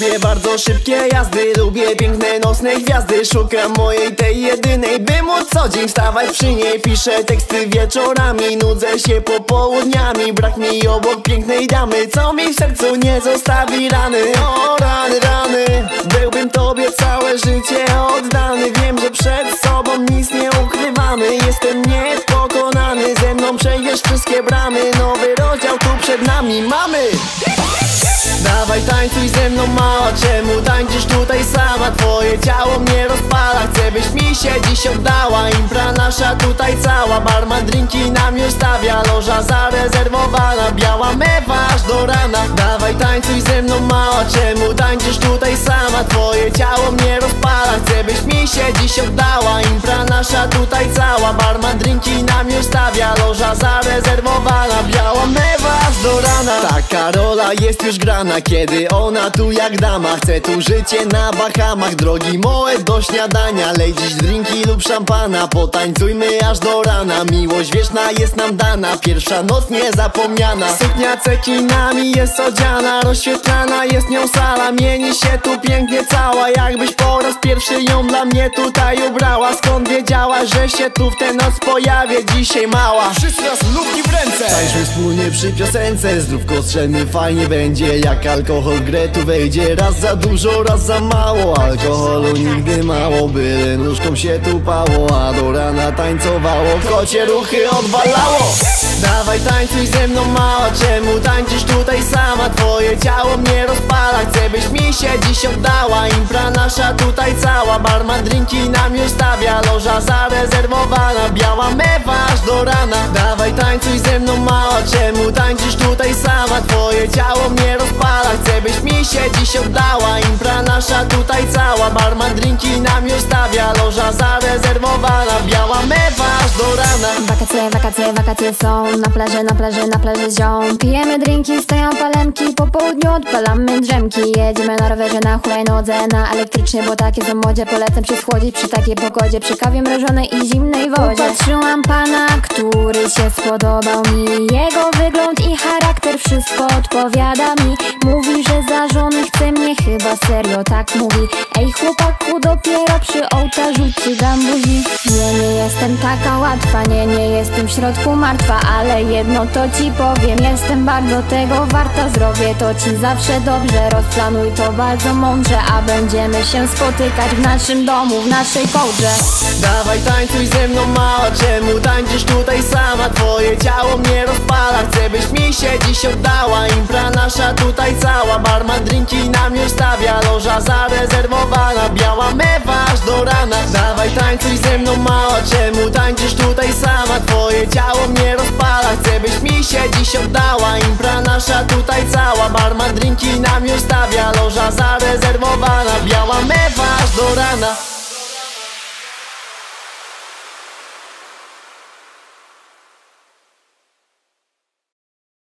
Lubię bardzo szybkie jazdy Lubię piękne nocne gwiazdy. Szukam mojej tej jedynej By móc co dzień wstawać przy niej. Piszę teksty wieczorami Nudzę się popołudniami. Brak mi obok pięknej damy Co mi w sercu nie zostawi rany. O rany, rany Byłbym tobie całe życie oddany. Wiem, że przed sobą nic nie ukrywamy. Jestem niepokonany Ze mną przejdziesz wszystkie bramy. Nowy rozdział tu przed nami mamy Dawaj tańcuj ze mną mała Czemu. Tańczysz tutaj sama? Twoje ciało mnie rozpala. Chcę byś mi się dziś oddała. Impra nasza tutaj cała. Barman drinki nam już stawia. Loża zarezerwowana. Biała mewa aż do rana. Dawaj tańcuj ze mną mała Czemu. Tańczysz tutaj sama? Twoje ciało mnie rozpala. Chcę byś mi się dziś oddała. Impra nasza tutaj cała. Barman drinki nam już stawia. Loża zarezerwowana do rana. Taka rola jest już grana Kiedy ona tu jak dama. Chce tu życie na Bahamach. Drogi moe do śniadania. Lej dziś drinki lub szampana. Potańcujmy aż do rana. Miłość wieczna jest nam dana. Pierwsza noc niezapomniana. Suknia cekinami jest odziana. Rozświetlana jest nią sala. Mieni się tu pięknie cała. Jakbyś po raz pierwszy ją dla mnie tutaj ubrała. Skąd wiedziała, że się tu w tę noc pojawię Dzisiaj mała. Wszyscy raz lubki w ręce. Tańczmy wspólnie przy piosence Zdrówko strzelny fajnie będzie Jak alkohol grę tu wejdzie. Raz za dużo, raz za mało Alkoholu nigdy mało. Byle nóżką się tupało A do rana tańcowało. Kocie ruchy odwalało. Dawaj tańcuj ze mną mała Czemu tańczysz tutaj sama? Twoje ciało mnie rozpala Chcę byś mi się dziś oddała. Impra nasza tutaj cała Barman drinki nam już stawia. Loża zarezerwowana Biała mewa aż do rana tańcuj ze mną mała Czemu. Tańczysz tutaj sama? Twoje ciało mnie rozpala. Chcę byś mi się dziś oddała. Impra nasza tutaj cała. Barman drinki nam już stawia. Loża zarezerwowana Biała mewa aż do rana. Wakacje, wakacje, wakacje są. Na plaży, na plaży, na plaży ziom. Pijemy drinki, stoją palemki południu odpalamy drzemki. Jedziemy na rowerze, na hulajnodze Na elektrycznie, bo takie są modzie. Polecam się schłodzić przy takiej pogodzie Przy kawie mrożonej i zimnej wodzie. Upatrzyłam pana, który się spodobał mi. Jego wygląd i charakter Wszystko odpowiada mi Serio tak mówi. Ej chłopaku, dopiero przy ołtarzu ci dam buzi Nie, nie jestem taka łatwa Nie, nie jestem w środku martwa Ale jedno to ci powiem. Jestem bardzo tego warta Zrobię to ci zawsze dobrze. Rozplanuj to bardzo mądrze A będziemy się spotykać w naszym domu W naszej kołdrze. Dawaj tańcuj ze mną mała Czemu tańczysz tutaj sama? Twoje ciało mnie rozpala Chcę byś mi się dziś oddała. Impra nasza tutaj cała. Barman drinki nam już stawia Loża zarezerwowana. Biała mewa aż do rana. Dawaj tańcuj ze mną mała Czemu. Tańczysz tutaj sama? Twoje ciało mnie rozpala. Chcę byś mi się dziś oddała. Impra nasza tutaj cała. Barman drinki nam już stawia Loża zarezerwowana. Biała mewa aż do rana